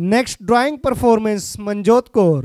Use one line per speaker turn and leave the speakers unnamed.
Next drawing performance Manjot Kaur